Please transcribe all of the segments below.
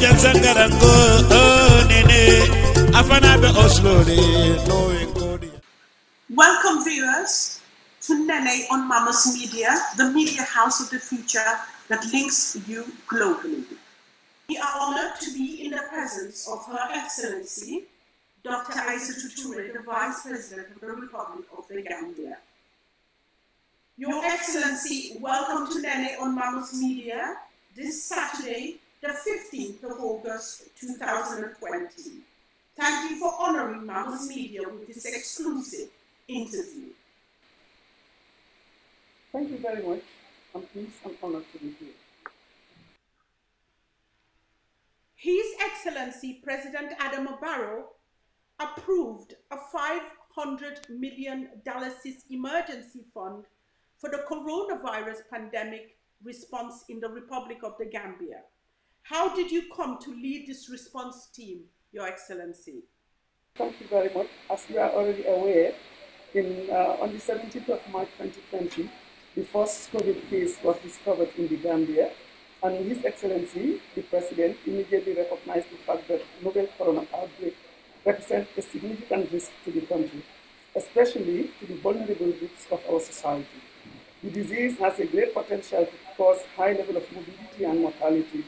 sangarango Oh nene No Welcome, viewers, to Neneh on Mamos Media, the media house of the future that links you globally. We are honored to be in the presence of Her Excellency, Dr. Isatou Touray, the Vice President of the Republic of the Gambia. Your Excellency, welcome to Neneh on Mamos Media this Saturday, the 15th of August 2020. Thank you for honoring Mamos Media with this exclusive interview. Thank you very much. I'm pleased and honored to be here. His Excellency President Adama Barrow approved a $500 million emergency fund for the coronavirus pandemic response in the Republic of the Gambia. How did you come to lead this response team, Your Excellency? Thank you very much. As you are already aware, in, uh, on the 17th of March 2020, the first COVID case was discovered in the Gambia, and His Excellency, the President, immediately recognized the fact that novel corona outbreak represents a significant risk to the country, especially to the vulnerable groups of our society. The disease has a great potential to cause high level of morbidity and mortality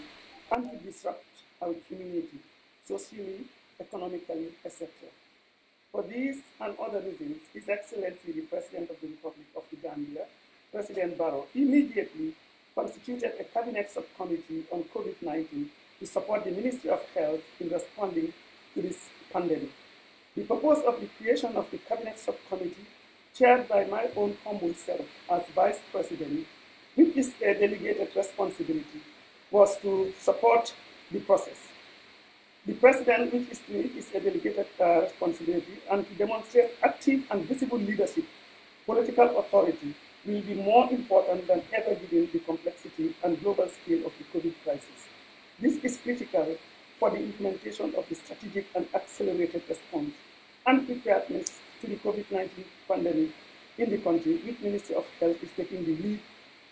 and to disrupt our community socially, economically, etc. For these and other reasons, His Excellency, the President of the Republic of the Gambia, President Barrow, immediately constituted a cabinet subcommittee on COVID-19 to support the Ministry of Health in responding to this pandemic. The purpose of the creation of the cabinet subcommittee, chaired by my own humble self as Vice President, with this delegated responsibility, was to support the process. The President, which is, is a delegated uh, responsibility, and to demonstrate active and visible leadership, political authority will be more important than ever given the complexity and global scale of the COVID crisis. This is critical for the implementation of the strategic and accelerated response and preparedness to the COVID-19 pandemic in the country, which Ministry of Health is taking the lead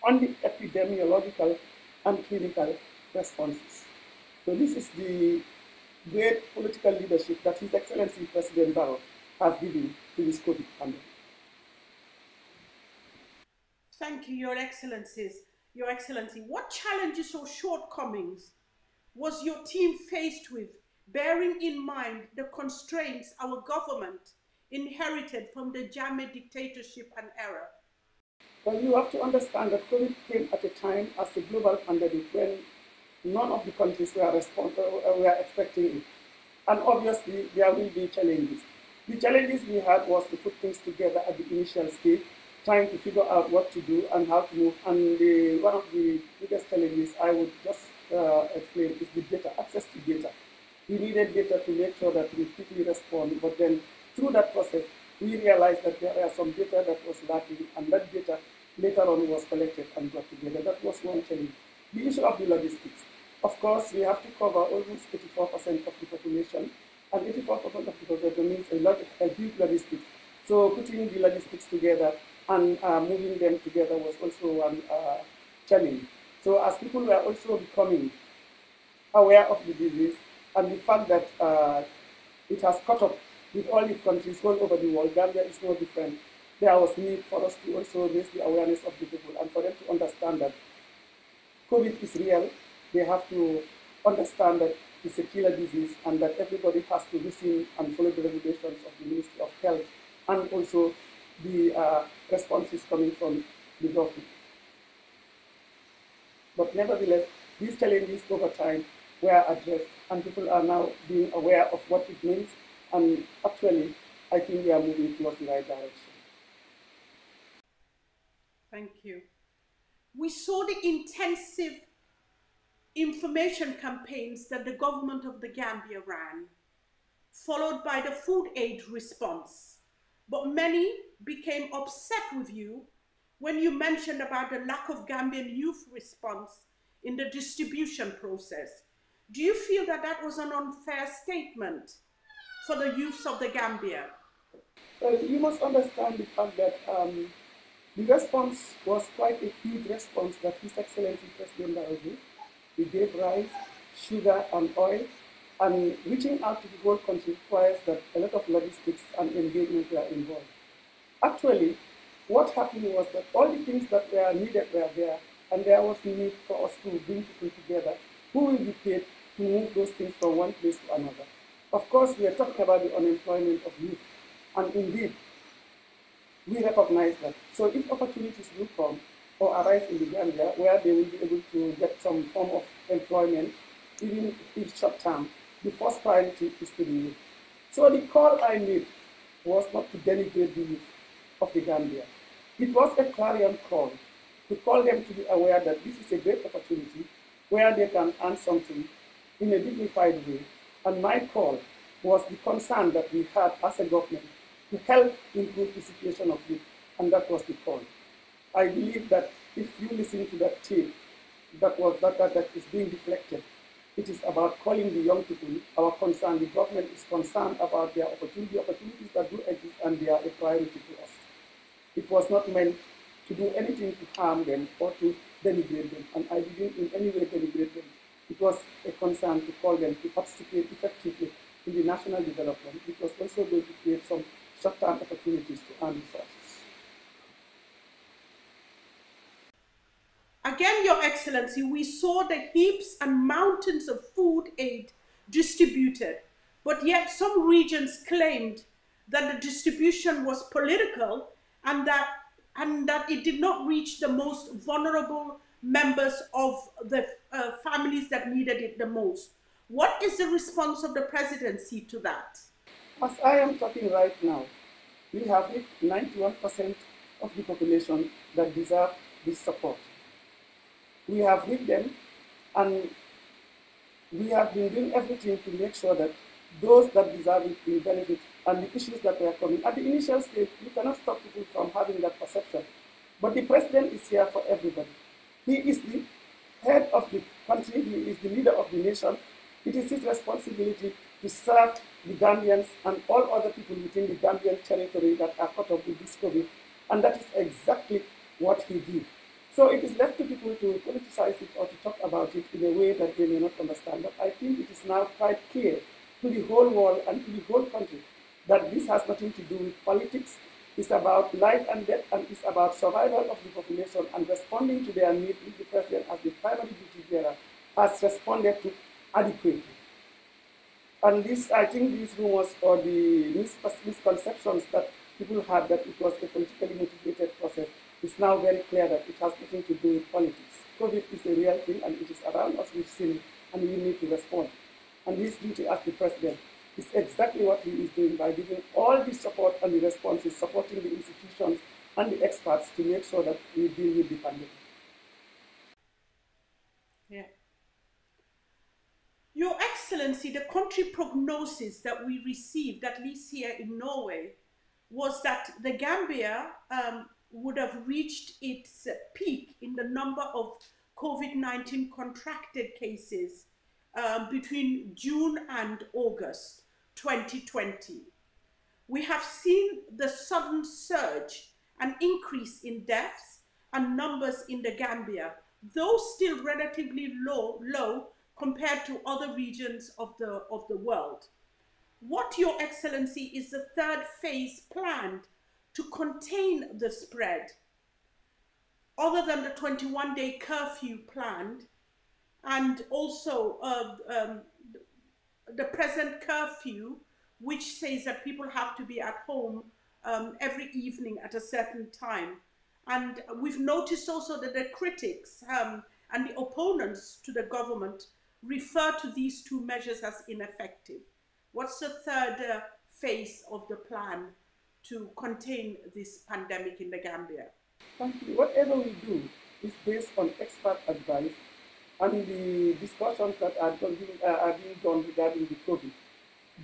on the epidemiological and clinical responses. So this is the great political leadership that His Excellency President Barrow has given to this COVID pandemic. Thank you, Your Excellencies. Your Excellency, what challenges or shortcomings was your team faced with, bearing in mind the constraints our government inherited from the Jammeh dictatorship and era? Well, you have to understand that COVID came at a time as a global pandemic when none of the countries were, uh, were expecting it. And obviously, there will be challenges. The challenges we had was to put things together at the initial stage, trying to figure out what to do and how to move. And the, one of the biggest challenges I would just uh, explain is the data, access to data. We needed data to make sure that we quickly respond, but then through that process, we realized that there are some data that was lacking, and that data later on it was collected and brought together. That was one challenge. The issue of the logistics. Of course, we have to cover almost 84% of the population, and 84% of the population means a, lot, a huge logistics. So putting the logistics together and uh, moving them together was also one uh, challenge. So as people were also becoming aware of the disease and the fact that uh, it has caught up with all the countries all over the world, Gambia is no different. There was need for us to also raise the awareness of the people and for them to understand that COVID is real. They have to understand that it's a killer disease and that everybody has to listen and follow the regulations of the Ministry of Health and also the uh, responses coming from the government. But nevertheless, these challenges over time were addressed and people are now being aware of what it means and actually I think we are moving towards the right direction. Thank you. We saw the intensive information campaigns that the government of the Gambia ran, followed by the food aid response. But many became upset with you when you mentioned about the lack of Gambian youth response in the distribution process. Do you feel that that was an unfair statement for the youth of the Gambia? Well, you must understand the fact that um, The response was quite a huge response that His Excellency President Barroso, he gave rice, sugar, and oil, and reaching out to the whole country requires that a lot of logistics and engagement were involved. Actually, what happened was that all the things that were needed were there, and there was need for us to bring people together who will be paid to move those things from one place to another. Of course, we are talking about the unemployment of youth, and indeed, we recognize that. So if opportunities do come or arise in the Gambia where they will be able to get some form of employment, even if short term, the first priority is to the youth. So the call I made was not to denigrate the youth of the Gambia. It was a clarion call to call them to be aware that this is a great opportunity where they can earn something in a dignified way. And my call was the concern that we had as a government to help improve the situation of youth, and that was the call. I believe that if you listen to that tape that was that, that, that is being deflected, it is about calling the young people our concern. The government is concerned about their opportunity, opportunities that do exist, and they are a priority to us. It was not meant to do anything to harm them or to denigrate them, and I didn't in any way denigrate them. It was a concern to call them to participate effectively in the national development. It was also going to create some opportunities to earn resources. Again, Your Excellency, we saw the heaps and mountains of food aid distributed, but yet some regions claimed that the distribution was political and that, and that it did not reach the most vulnerable members of the uh, families that needed it the most. What is the response of the presidency to that? As I am talking right now, we have 91% of the population that deserve this support we have hit them and we have been doing everything to make sure that those that deserve it will benefit and the issues that were coming. At the initial stage, you cannot stop people from having that perception. But the president is here for everybody. He is the head of the country, he is the leader of the nation. It is his responsibility to serve the Gambians and all other people within the Gambian territory that are caught up with this COVID. And that is exactly what he did. So it is left to people to politicize it or to talk about it in a way that they may not understand. But I think it is now quite clear to the whole world and to the whole country that this has nothing to do with politics. It's about life and death and it's about survival of the population and responding to their needs the president as the primary duty bearer has responded to adequately. And this, I think these rumors or the misconceptions that people had that it was a politically motivated process it's now very clear that it has nothing to do with politics. COVID is a real thing and it is around us, we've seen it, and we need to respond. And his duty as the president is exactly what he is doing by giving all the support and the responses, supporting the institutions and the experts to make sure that we deal with the pandemic. Yeah. Your Excellency, the country prognosis that we received, at least here in Norway, was that the Gambia um, would have reached its peak in the number of COVID-19 contracted cases um, between June and August 2020. We have seen the sudden surge and increase in deaths and numbers in the Gambia, though still relatively low, low compared to other regions of the, of the world. What, Your Excellency, is the third phase planned to contain the spread, other than the 21 day curfew planned, and also uh, um, the present curfew, which says that people have to be at home um, every evening at a certain time. And we've noticed also that the critics um, and the opponents to the government refer to these two measures as ineffective. What's the third uh, phase of the plan to contain this pandemic in the Gambia? Thank you. Whatever we do is based on expert advice and the discussions that are, done, uh, are being done regarding the COVID.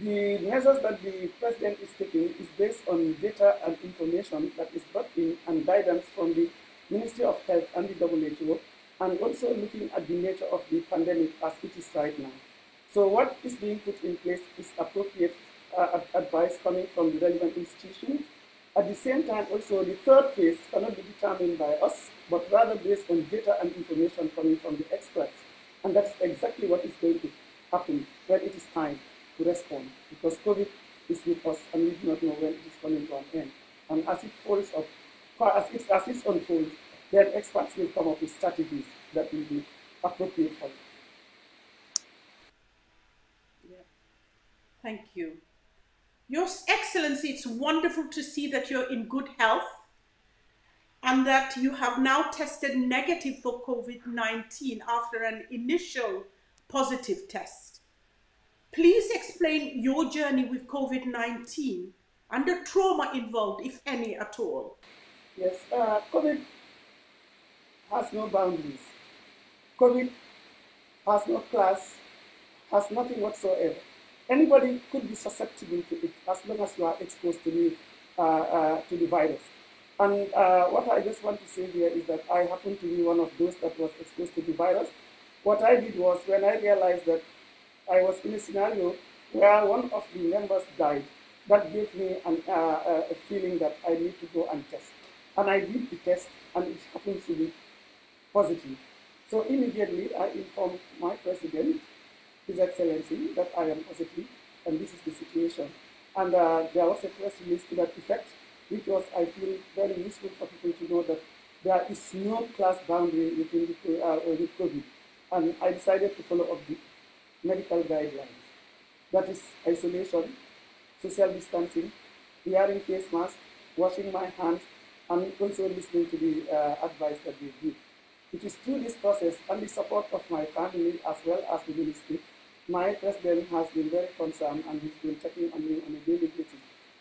The measures that the president is taking is based on data and information that is brought in and guidance from the Ministry of Health and the WHO, and also looking at the nature of the pandemic as it is right now. So what is being put in place is appropriate uh, advice coming from the relevant institutions At the same time, also, the third phase cannot be determined by us, but rather based on data and information coming from the experts. And that's exactly what is going to happen when it is time to respond, because COVID is with us and we do not know when it is coming to an end. And as it folds up, as it, as it unfolds, then experts will come up with strategies that will be appropriate for it. Yeah. Thank you. Your Excellency, it's wonderful to see that you're in good health and that you have now tested negative for COVID 19 after an initial positive test. Please explain your journey with COVID 19 and the trauma involved, if any at all. Yes, uh, COVID has no boundaries. COVID has no class, has nothing whatsoever. Anybody could be susceptible to it as long as you are exposed to the, uh, uh, to the virus. And uh, what I just want to say here is that I happen to be one of those that was exposed to the virus. What I did was when I realized that I was in a scenario where one of the members died, that gave me an, uh, uh, a feeling that I need to go and test. And I did the test, and it happened to be positive. So immediately I informed my president, His Excellency, that I am positive, and this is the situation. And uh, there was a press release to that effect which was, I feel, very useful for people to know that there is no class boundary within the, uh, with COVID. And I decided to follow up the medical guidelines. That is isolation, social distancing, wearing face masks, washing my hands, and also listening to the uh, advice that they give. It is through this process and the support of my family as well as the ministry, my president has been very concerned and he's been checking on me on a daily basis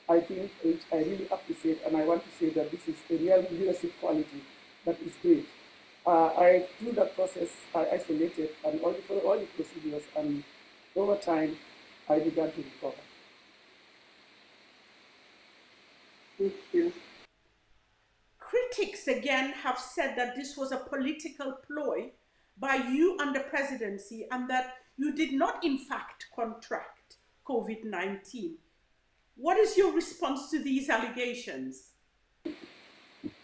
I think which I really appreciate, and I want to say that this is a real leadership quality that is great. Uh, I, through that process, I isolated and all the, all the procedures, and over time, I began to recover. Thank you. Critics again have said that this was a political ploy by you and the presidency, and that you did not, in fact, contract COVID 19. What is your response to these allegations?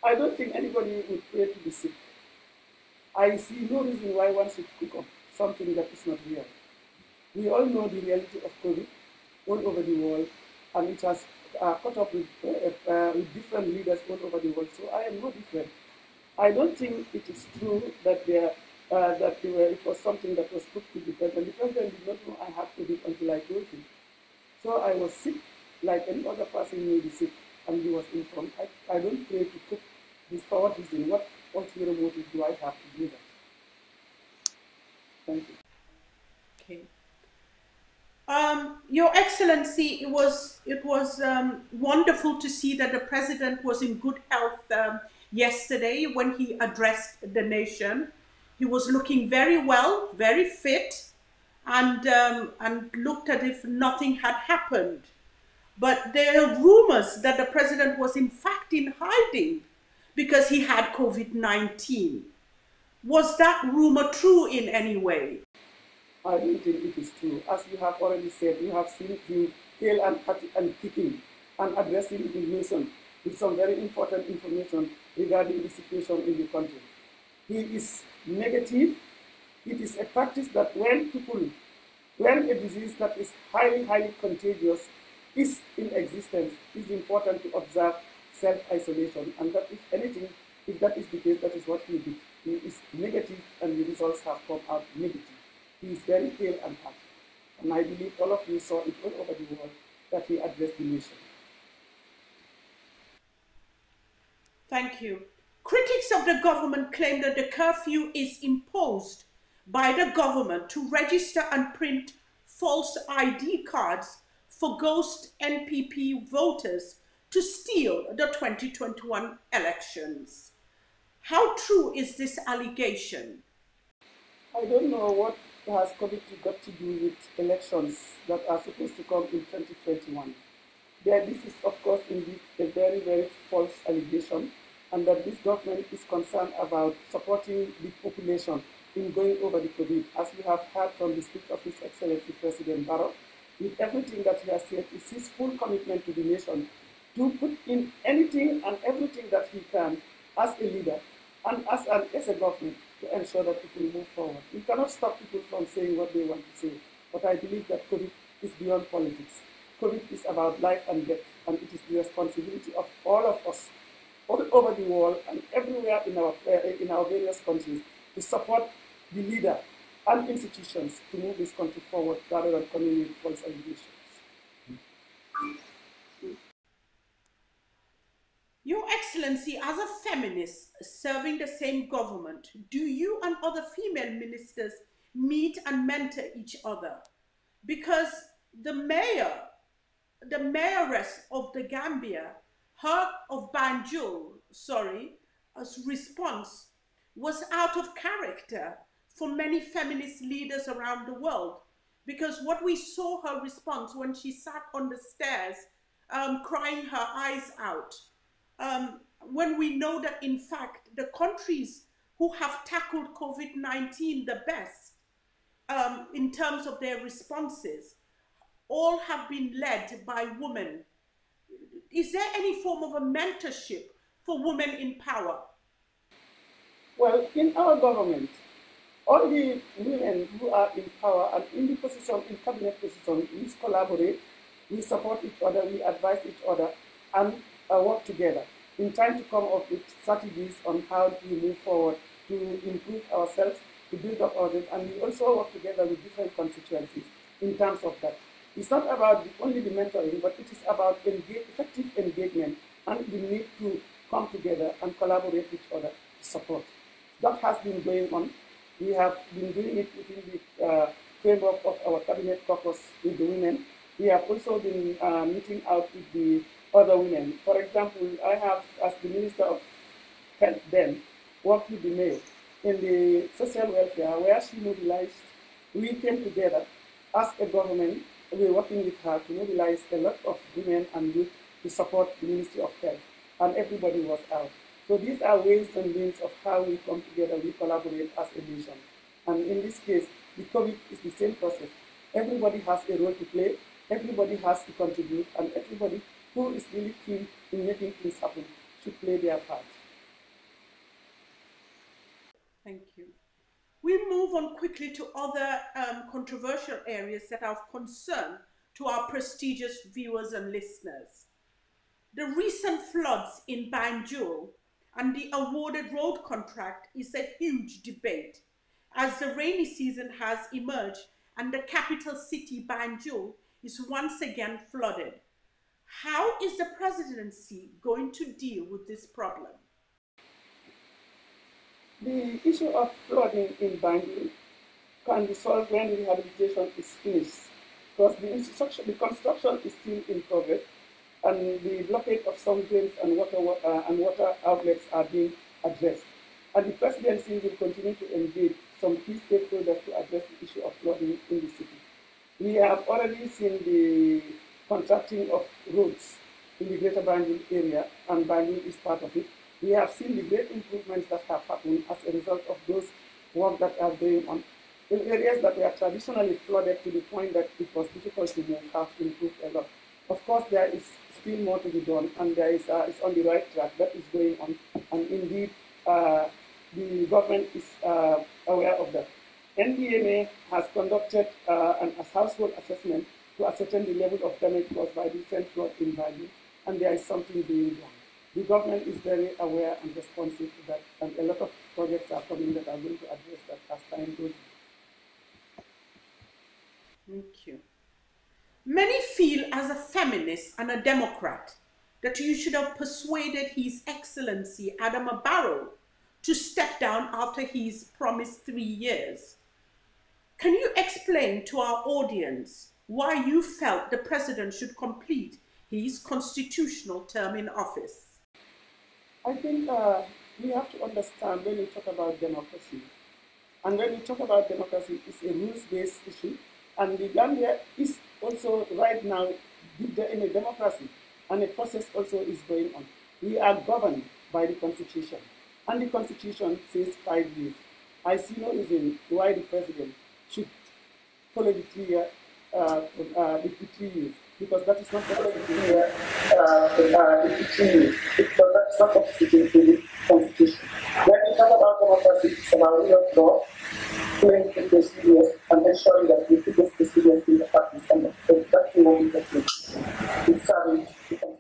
I don't think anybody would pray to be sick. I see no reason why one should cook up something that is not real. We all know the reality of COVID all over the world, and it has uh, caught up with, uh, uh, with different leaders all over the world. So I am no different. I don't think it is true that there uh, that were, it was something that was cooked to the president. The president did not know I had COVID until I told him. So I was sick like any other person may be sick and he was informed. I, I don't pray to put this forward in what ulterior motive do I have to do that? Thank you. Okay. Um, Your Excellency, it was it was um, wonderful to see that the president was in good health um, yesterday when he addressed the nation. He was looking very well, very fit, and um, and looked as if nothing had happened. But there are rumors that the president was in fact in hiding because he had COVID 19. Was that rumor true in any way? I don't think it is true. As you have already said, you have seen him tail and, and kicking and addressing the nation with some very important information regarding the situation in the country. He is negative. It is a practice that when people, when a disease that is highly, highly contagious is in existence, it's important to observe self-isolation and that if anything, if that is the case, that is what he did. He is negative and the results have come out negative. He is very pale and happy. And I believe all of you saw it all over the world that he addressed the nation. Thank you. Critics of the government claim that the curfew is imposed by the government to register and print false ID cards for ghost NPP voters to steal the 2021 elections. How true is this allegation? I don't know what has COVID got to do with elections that are supposed to come in 2021. There, this is, of course, indeed a very, very false allegation, and that this government is concerned about supporting the population in going over the COVID, as we have heard from the speech of His Excellency President Barrow, with everything that he has said, is his full commitment to the nation to put in anything and everything that he can as a leader and as, an, as a government to ensure that people move forward. We cannot stop people from saying what they want to say, but I believe that COVID is beyond politics. COVID is about life and death, and it is the responsibility of all of us, all over the world and everywhere in our, uh, in our various countries, to support the leader and institutions to move this country forward rather than with false allegations. Your Excellency, as a feminist serving the same government, do you and other female ministers meet and mentor each other? Because the mayor, the mayoress of the Gambia, her of Banjul, sorry, as response was out of character for many feminist leaders around the world. Because what we saw her response when she sat on the stairs um, crying her eyes out um, when we know that, in fact, the countries who have tackled COVID 19 the best um, in terms of their responses all have been led by women. Is there any form of a mentorship for women in power? Well, in our government, all the women who are in power and in the position, in cabinet position, we collaborate, we support each other, we advise each other, and uh, work together in trying to come up with strategies on how we move forward to improve ourselves, to build up others, and we also work together with different constituencies in terms of that. It's not about only the mentoring, but it is about engage, effective engagement and the need to come together and collaborate with each other to support. That has been going on. We have been doing it within the uh, framework of our cabinet caucus with the women. We have also been uh, meeting out with the other women. For example, I have, as the Minister of Health then, worked with the mayor in the social welfare where she mobilized, we came together as a government, we were working with her to mobilize a lot of women and youth to support the Ministry of Health, and everybody was out. So these are ways and means of how we come together, we collaborate as a nation. And in this case, the COVID is the same process. Everybody has a role to play, everybody has to contribute, and everybody who is really keen in making things happen should play their part. Thank you. We move on quickly to other um, controversial areas that are of concern to our prestigious viewers and listeners. The recent floods in Banjul and the awarded road contract is a huge debate as the rainy season has emerged and the capital city, Banjul, is once again flooded. How is the presidency going to deal with this problem? The issue of flooding in Bangalore can be solved when rehabilitation is finished because the, the construction is still in progress and the blockade of some drains and water, uh, and water outlets are being addressed. And the presidency will continue to engage some key stakeholders to address the issue of flooding in the city. We have already seen the contracting of roads in the greater Banjul area, and Banjul is part of it. We have seen the great improvements that have happened as a result of those work that are going on. In areas that were traditionally flooded to the point that it was difficult to move have improved a lot. Of course, there is still more to be done, and there is uh, it's on the right track. That is going on, and indeed, uh, the government is uh, aware of that. NDMA has conducted uh, an, household assessment to ascertain the level of damage caused by the recent flood in Bali, and there is something being done. The government is very aware and responsive to that, and a lot of projects are coming that are going to address that as time goes Thank you. Many feel, as a feminist and a Democrat, that you should have persuaded His Excellency Adama Barrow to step down after he's promised three years. Can you explain to our audience why you felt the president should complete his constitutional term in office. I think uh, we have to understand when we talk about democracy, and when we talk about democracy, it's a rules-based issue, and the Gambia is also right now in a democracy, and a process also is going on. We are governed by the constitution, and the constitution says five years. I see no reason why the president should follow the three-year uh, uh, because that is not uh, uh, because that is not the constitution. When we talk about democracy, it's about rule of law, the and ensuring that we procedures in the and what we. It's serving the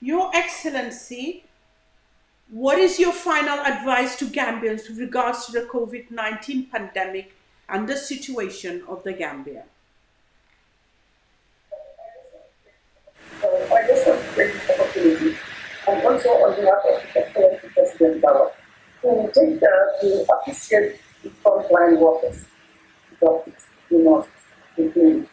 Your Excellency, what is your final advice to Gambians with regards to the COVID 19 pandemic and the situation of the Gambia? I just opportunity and also on behalf of the President Barrow to take the, to the frontline workers, doctors, the nurses, the clinics,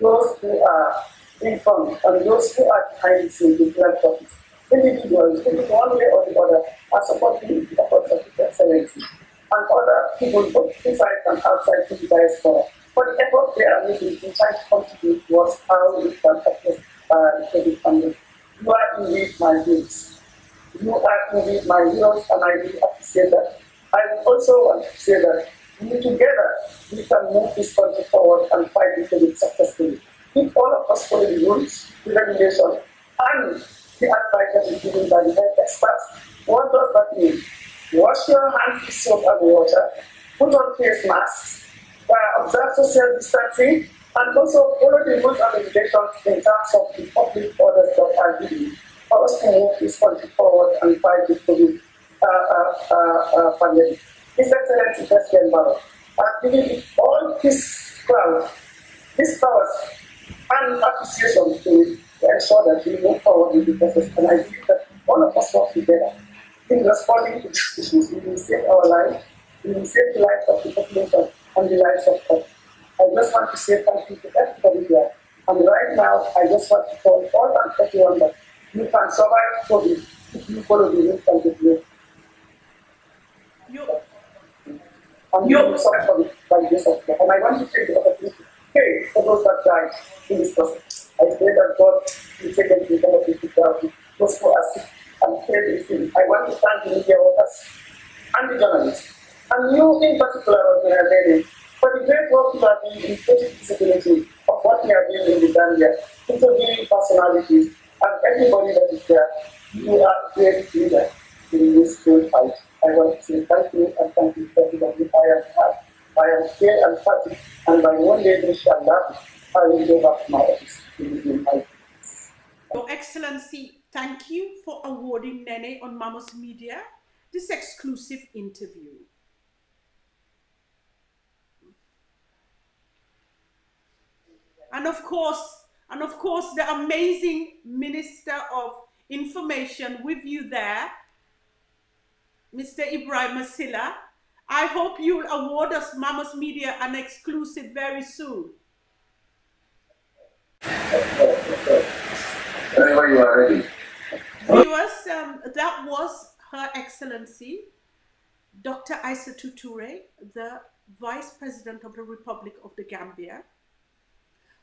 those who are in front and those who are behind the scenes, the philanthropists, individuals who in one way or the other are supporting the efforts of His Excellency and other people both inside and outside the diaspora for the effort they are making in trying to contribute towards how we can address uh, the pandemic. You are indeed my heroes. You are indeed my heroes, and I really appreciate that. I also want to say that we together we can move this country forward and fight the COVID successfully. If all of us follow the rules, the regulation, and the advice that is given by the health experts, what does that mean? Wash your hands with soap and water, put on face masks, uh, observe social distancing, and also follow the rules and regulations in terms of the public orders that are given for us to move this country forward and fight the COVID uh, uh, uh, uh, pandemic. His Excellency President Barrow has given all his crowd, his powers, and appreciation to, ensure that we move forward with the process. And I think that all of us work together in responding to these issues. We will save our lives, we will save the lives of the population and the lives of others. I just want to say thank you to everybody here. And right now, I just want to call all and everyone that you can survive COVID if you follow the rules and the You, And you will COVID by the grace of God. And I want to take the opportunity to pray for those that died in this process. I pray that God will take them to the benefit of God, those who are sick and him. I want to thank the media workers and the journalists, and you in particular, Rosemary Bailey, for the great work you are doing in creating visibility of what we are doing in the Gambia, interviewing personalities, and everybody that is there. You are great leader in this great fight. I want to say thank you and thank you for everybody. I am happy. I am here and happy, and by one day, inshallah, I will go back to my office Your Excellency, thank you for awarding Neneh on Mamos Media this exclusive interview. And of course, and of course, the amazing Minister of Information with you there, Mr. Ibrahim Masila. I hope you'll award us Mamos Media an exclusive very soon. Whenever you are ready. Um, that was Her Excellency Dr. Isatou Touray, the Vice President of the Republic of the Gambia,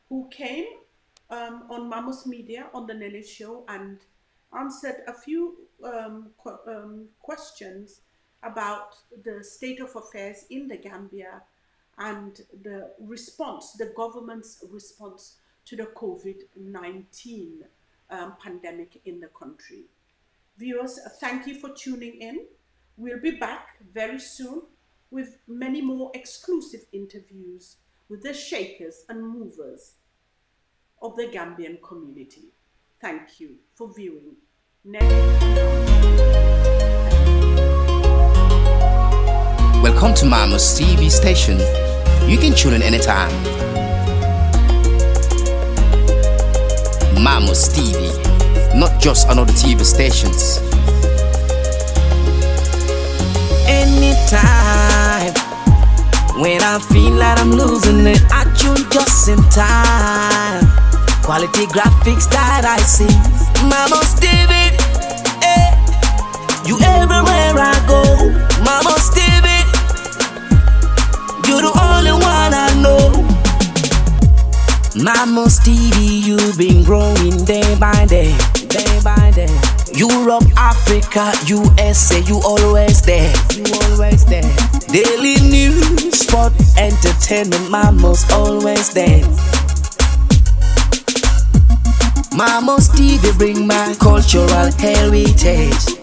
who came um, on Mamos Media on the Nelly Show and answered a few um, qu- um, questions about the state of affairs in the Gambia and the response, the government's response to the COVID 19 um, pandemic in the country. Viewers, thank you for tuning in. We'll be back very soon with many more exclusive interviews with the shakers and movers of the Gambian community. Thank you for viewing. Welcome to Mamos TV station. You can tune in anytime. Mamos TV, not just another TV stations. anytime. When I feel like I'm losing it, I tune just in time. Quality graphics that I see. Mama's David, eh. You everywhere I go. Mama's David, Mamos TV, you've been growing day by day, day by day. Europe, Africa, USA, you always there, you always there. Daily news, sport, entertainment, Mamos always there. Mamos TV bring my cultural heritage.